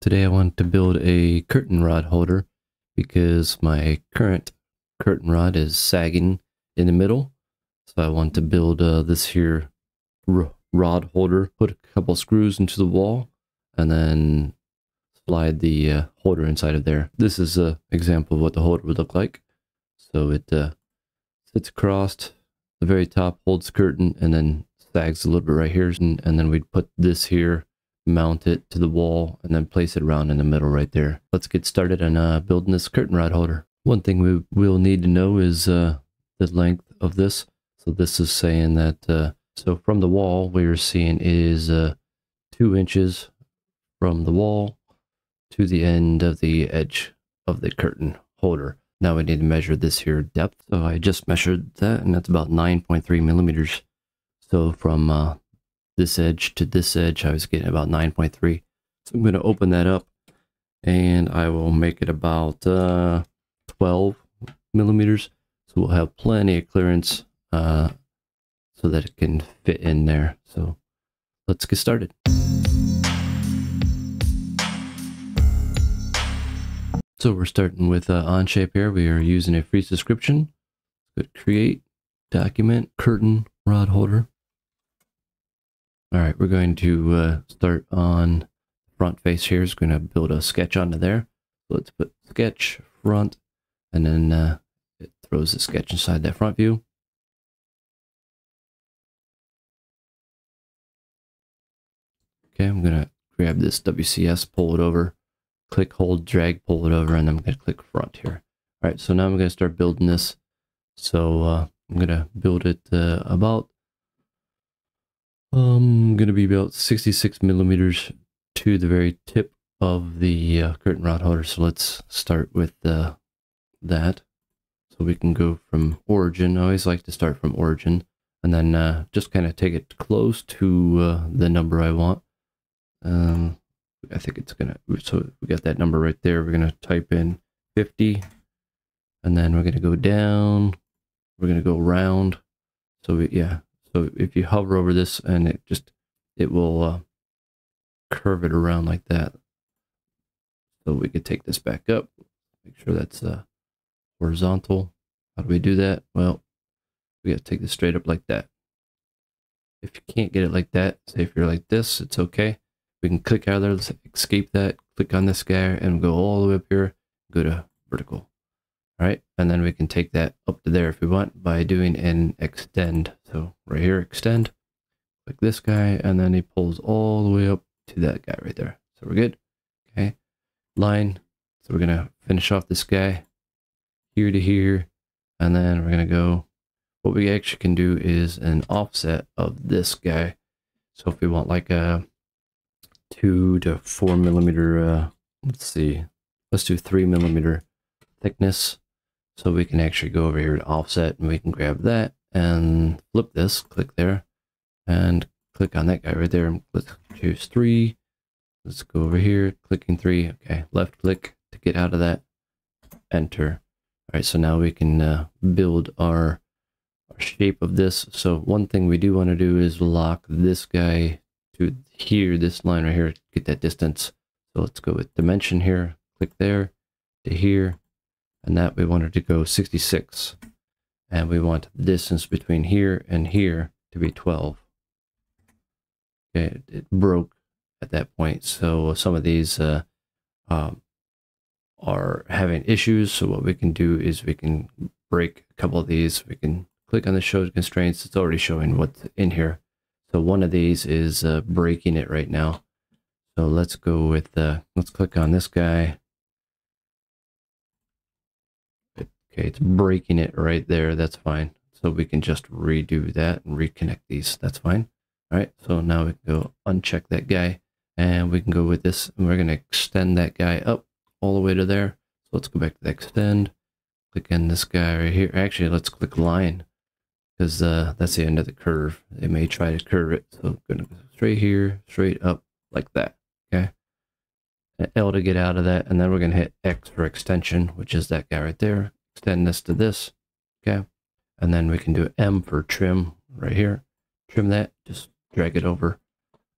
Today I want to build a curtain rod holder because my current curtain rod is sagging in the middle. So I want to build uh, this here rod holder, put a couple screws into the wall, and then slide the uh, holder inside of there. This is an example of what the holder would look like. So it uh, sits across, the very top holds curtain, and then sags a little bit right here. And, and then we'd put this here, mount it to the wall, and then place it around in the middle right there. Let's get started on uh, building this curtain rod holder. One thing we will need to know is uh, the length of this. So this is saying that, uh, so from the wall, we are seeing is uh, two inches from the wall to the end of the edge of the curtain holder. Now we need to measure this here depth. So I just measured that and that's about 9.3 millimeters. So from uh, this edge to this edge, I was getting about 9.3. So I'm going to open that up and I will make it about uh, 12 millimeters. So we'll have plenty of clearance uh, so that it can fit in there. So let's get started. So we're starting with uh, Onshape here. We are using a free subscription. Good create, document, curtain, rod holder. All right, we're going to uh, start on front face here. It's going to build a sketch onto there. So let's put sketch, front, and then uh, it throws the sketch inside that front view. Okay, I'm going to grab this WCS, pull it over click, hold, drag, pull it over, and I'm going to click front here. All right, so now I'm going to start building this. So uh, I'm going to build it uh, about, um, going to be about 66 millimeters to the very tip of the uh, curtain rod holder. So let's start with uh, that. So we can go from origin. I always like to start from origin and then uh, just kind of take it close to uh, the number I want. Um, I think it's gonna, so we got that number right there. We're gonna type in 50 and then we're gonna go down. We're gonna go round. So we, yeah, so if you hover over this and it just, it will uh, curve it around like that. So we could take this back up, make sure that's uh, horizontal. How do we do that? Well, we got to take this straight up like that. If you can't get it like that, say if you're like this, it's okay we can click out of there, let's escape that, click on this guy and go all the way up here, go to vertical. All right, and then we can take that up to there if we want by doing an extend. So right here, extend, click this guy, and then he pulls all the way up to that guy right there. So we're good. Okay, line. So we're gonna finish off this guy here to here, and then we're gonna go. What we actually can do is an offset of this guy. So if we want like a two to four millimeter, uh, let's see, let's do three millimeter thickness. So we can actually go over here to offset and we can grab that and flip this, click there and click on that guy right there and let's choose three. Let's go over here, clicking three. Okay, left click to get out of that, enter. All right, so now we can uh, build our, our shape of this. So one thing we do want to do is lock this guy to here, this line right here, get that distance. So let's go with dimension here, click there to here, and that we wanted to go 66. And we want the distance between here and here to be 12. Okay, it broke at that point. So some of these uh, um, are having issues. So what we can do is we can break a couple of these. We can click on the show constraints. It's already showing what's in here. So one of these is uh, breaking it right now. So let's go with, uh, let's click on this guy. Okay, it's breaking it right there. That's fine. So we can just redo that and reconnect these. That's fine. All right, so now we can go uncheck that guy and we can go with this and we're going to extend that guy up all the way to there. So let's go back to the extend, click in this guy right here. Actually, let's click line because uh, that's the end of the curve. They may try to curve it. So I'm going to go straight here, straight up like that. Okay. L to get out of that. And then we're going to hit X for extension, which is that guy right there. Extend this to this. Okay. And then we can do M for trim right here. Trim that. Just drag it over.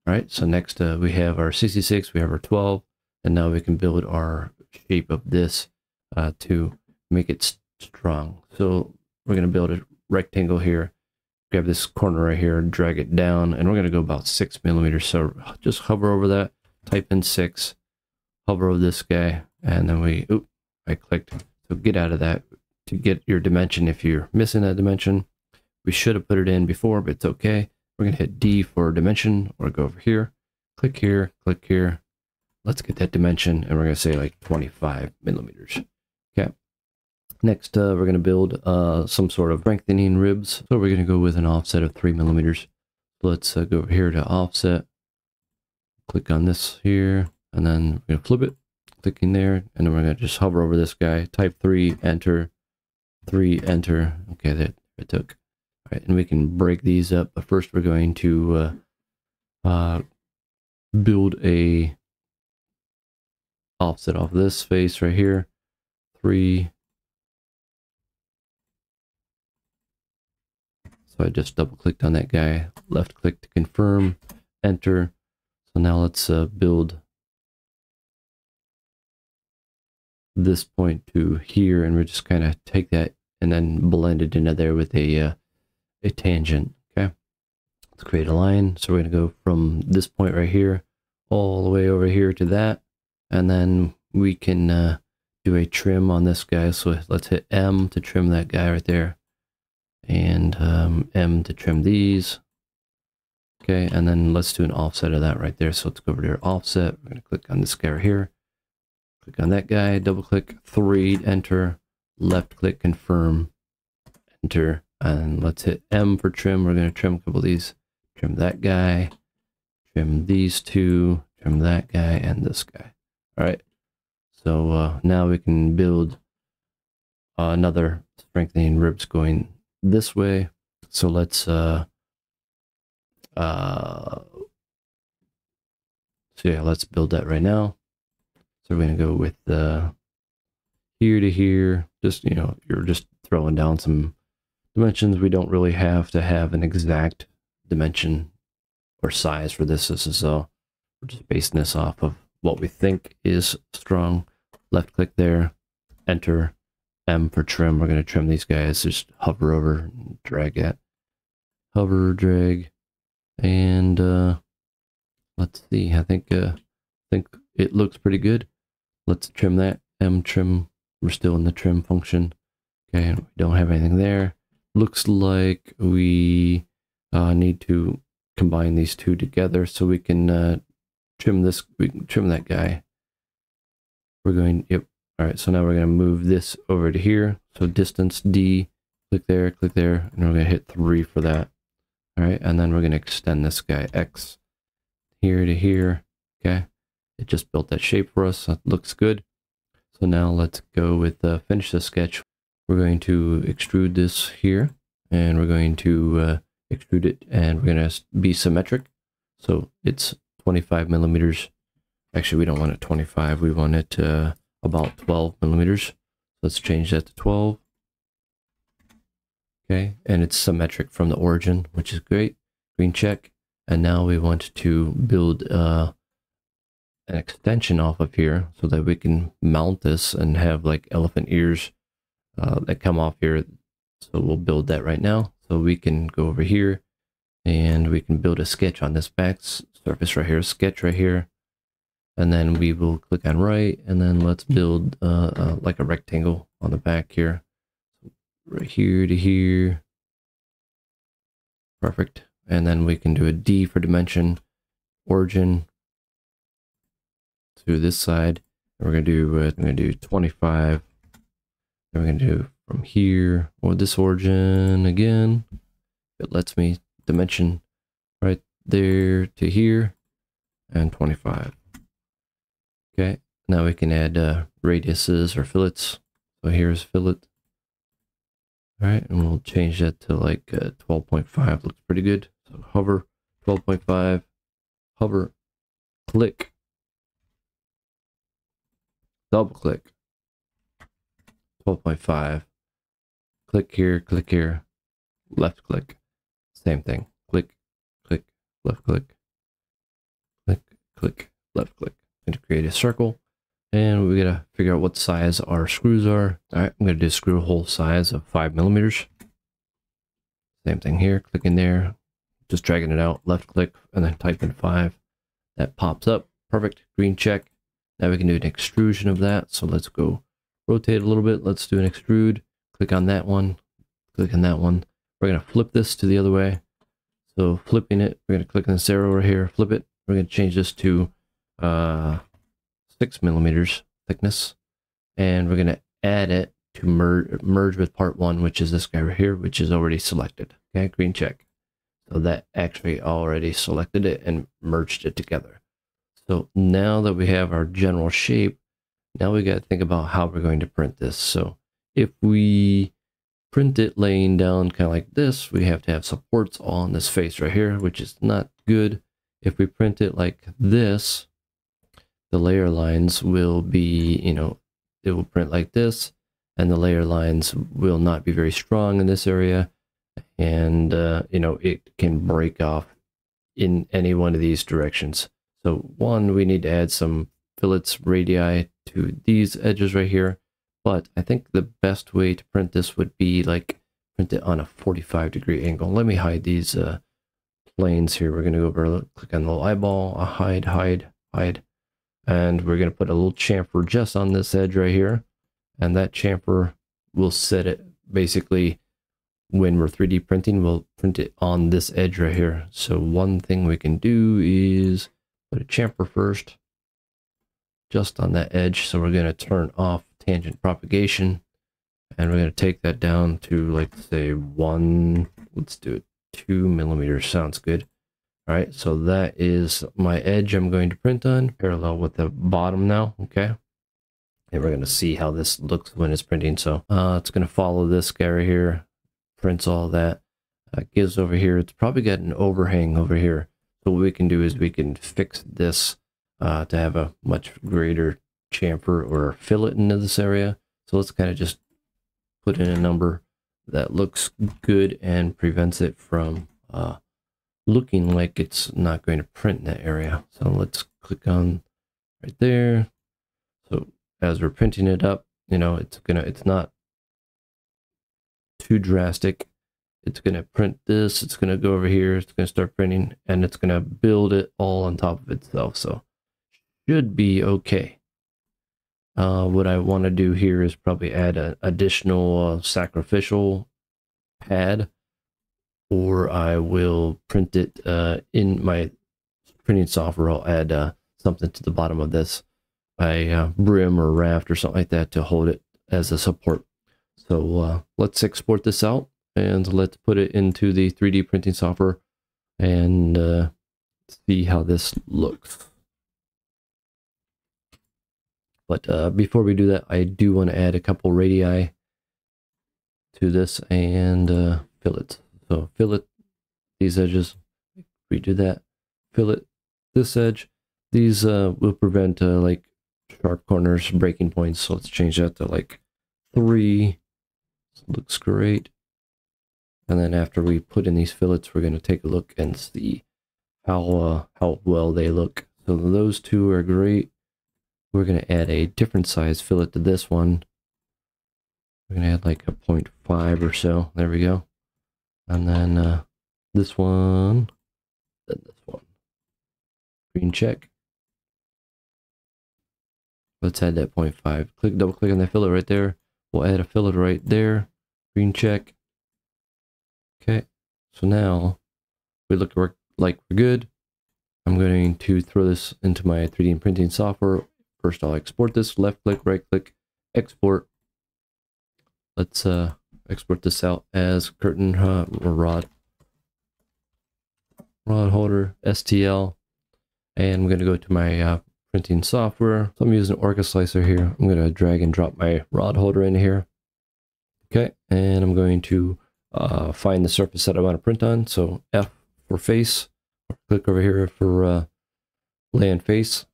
All right. So next uh, we have our 66. We have our 12. And now we can build our shape of this uh, to make it strong. So we're going to build a rectangle here, grab this corner right here, drag it down, and we're going to go about six millimeters. So just hover over that, type in six, hover over this guy, and then we, oop, I clicked. So get out of that to get your dimension if you're missing that dimension. We should have put it in before, but it's okay. We're going to hit D for dimension or go over here, click here, click here. Let's get that dimension and we're going to say like 25 millimeters. Okay. Next, uh, we're going to build uh, some sort of strengthening ribs. So we're going to go with an offset of three millimeters. Let's uh, go over here to offset. Click on this here and then we're going to flip it. Clicking there and then we're going to just hover over this guy. Type three, enter, three, enter. Okay, that it took. All right, and we can break these up. But first, we're going to uh, uh, build a offset off this face right here. Three. So I just double clicked on that guy, left click to confirm, enter. So now let's uh, build this point to here and we're just kind of take that and then blend it into there with a uh, a tangent okay? Let's create a line. So we're going to go from this point right here all the way over here to that and then we can uh, do a trim on this guy. So let's hit M to trim that guy right there and um, M to trim these okay? And then let's do an offset of that right there. So let's go over to offset. We're going to click on this guy right here Click on that guy, double click, three, enter, left click, confirm, enter, and let's hit M for trim. We're going to trim a couple of these. Trim that guy, trim these two, trim that guy, and this guy. All right. So uh, now we can build another strengthening ribs going this way. So let's uh, uh, so yeah, let's build that right now. So we're going to go with uh, here to here. Just, you know, you're just throwing down some dimensions. We don't really have to have an exact dimension or size for this. This is uh, we're just basing this off of what we think is strong. Left click there, enter, M for trim. We're going to trim these guys. Just hover over, drag it. Hover, drag, and uh, let's see. I think uh, I think it looks pretty good. Let's trim that. M trim. We're still in the trim function. Okay, we don't have anything there. Looks like we uh, need to combine these two together so we can uh, trim this. We can trim that guy. We're going. Yep. All right. So now we're going to move this over to here. So distance D. Click there. Click there, and we're going to hit three for that. All right, and then we're going to extend this guy X here to here. Okay. It just built that shape for us. That looks good. So now let's go with uh, finish the sketch. We're going to extrude this here and we're going to uh, extrude it and we're going to be symmetric. So it's 25 millimeters. Actually, we don't want it 25. We want it uh, about 12 millimeters. Let's change that to 12. Okay, and it's symmetric from the origin, which is great. Green check. And now we want to build uh, an extension off of here so that we can mount this and have like elephant ears uh, that come off here. So we'll build that right now. So we can go over here and we can build a sketch on this back surface right here, sketch right here. And then we will click on right and then let's build uh, uh, like a rectangle on the back here. Right here to here. Perfect. And then we can do a D for dimension, origin, to this side. We're gonna do uh, I'm gonna do 25. Then we're gonna do from here or this origin again. It lets me dimension right there to here and 25. Okay, now we can add uh, radiuses or fillets. So here's fillet. All right, and we'll change that to like uh, 12.5. Looks pretty good. So hover 12.5, hover, click, double click 12.5 click here click here left click same thing click click left click click click left click going to create a circle. And we got to figure out what size our screws are. All right, I'm going to do a screw hole size of 5 millimeters. Same thing here, click in there, just dragging it out, left click, and then type in 5. That pops up, perfect, green check. Now we can do an extrusion of that. So let's go rotate a little bit. Let's do an extrude. Click on that one, click on that one. We're going to flip this to the other way. So flipping it, we're going to click on this arrow over here, flip it. We're going to change this to uh, 6 millimeters thickness. And we're going to add it to merge, merge with part 1, which is this guy right here, which is already selected. Okay, green check. So that actually already selected it and merged it together. So now that we have our general shape, now we got to think about how we're going to print this. So if we print it laying down kind of like this, we have to have supports on this face right here, which is not good. If we print it like this, the layer lines will be, you know, it will print like this, and the layer lines will not be very strong in this area. And, uh, you know, it can break off in any one of these directions. So one, we need to add some fillets radii to these edges right here. But I think the best way to print this would be like print it on a 45 degree angle. Let me hide these uh, planes here. We're going to go over, click on the little eyeball, uh, hide, hide, hide. And we're going to put a little chamfer just on this edge right here. And that chamfer will set it basically when we're 3D printing, we'll print it on this edge right here. So one thing we can do is put a chamfer first just on that edge. So we're going to turn off tangent propagation and we're going to take that down to like say one, let's do it two millimeters. Sounds good. All right. So that is my edge I'm going to print on parallel with the bottom now. Okay. And we're going to see how this looks when it's printing. So uh, it's going to follow this guy right here, prints all that. Uh, gives over here. It's probably got an overhang over here. So what we can do is we can fix this uh, to have a much greater chamfer or fillet into this area. So let's kind of just put in a number that looks good and prevents it from uh, looking like it's not going to print in that area. So let's click on right there. So as we're printing it up, you know, it's gonna, it's not too drastic. It's gonna print this, it's gonna go over here, it's gonna start printing, and it's gonna build it all on top of itself. So should be okay. Uh, what I want to do here is probably add an additional uh, sacrificial pad, or I will print it uh, in my printing software. I'll add uh, something to the bottom of this, a uh, brim or raft or something like that to hold it as a support. So uh, let's export this out and let's put it into the 3D printing software and see how this looks. But uh, before we do that, I do want to add a couple radii to this and uh, fillet. So fillet these edges, redo that, fillet this edge. These uh, will prevent uh, like sharp corners, breaking points. So let's change that to like three. Looks great. And then after we put in these fillets, we're going to take a look and see how uh, how well they look. So those two are great. We're going to add a different size fillet to this one. We're going to add like a 0.5 or so. There we go. And then uh, this one, then this one. Green check. Let's add that 0.5. Click, double click on that fillet right there. We'll add a fillet right there. Green check. So now we look like we're good. I'm going to throw this into my 3D printing software First, I'll export this, left click, right click, export. Let's uh, export this out as curtain uh, rod, rod holder, STL. And I'm going to go to my uh, printing software. So I'm using Orca Slicer here. I'm going to drag and drop my rod holder in here. Okay, and I'm going to uh, find the surface that I want to print on. So F for face. Click over here for uh, land face.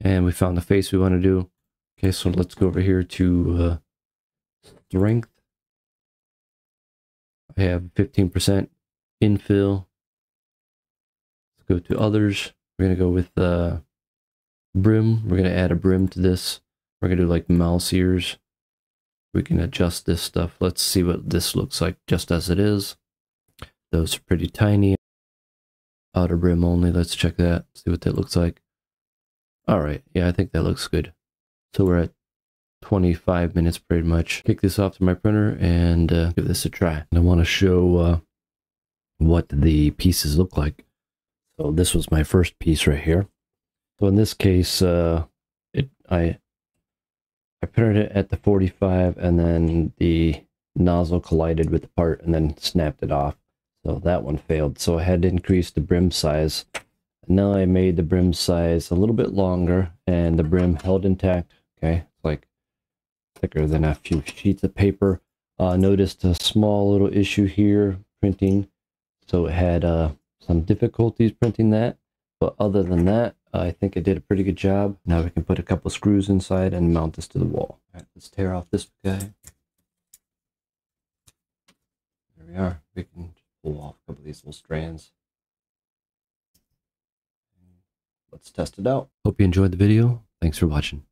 And we found the face we want to do. Okay, so let's go over here to uh, strength. I have 15% infill. Let's go to others. We're gonna go with the brim. We're gonna add a brim to this. We're gonna do like mouse ears. We can adjust this stuff. Let's see what this looks like just as it is. Those are pretty tiny. Outer brim only. Let's check that. See what that looks like. All right. Yeah, I think that looks good. So we're at 25 minutes pretty much. Kick this off to my printer and uh, give this a try. And I want to show uh, what the pieces look like. So this was my first piece right here. So in this case, uh, it I I printed it at the 45 and then the nozzle collided with the part and then snapped it off. So that one failed. So I had to increase the brim size. And now I made the brim size a little bit longer and the brim held intact. Okay, it's like thicker than a few sheets of paper. Uh, noticed a small little issue here printing. So it had uh, some difficulties printing that. But other than that, I think I did a pretty good job. Now we can put a couple screws inside and mount this to the wall. All right, let's tear off this guy. There we are. We can pull off a couple of these little strands. Let's test it out. Hope you enjoyed the video. Thanks for watching.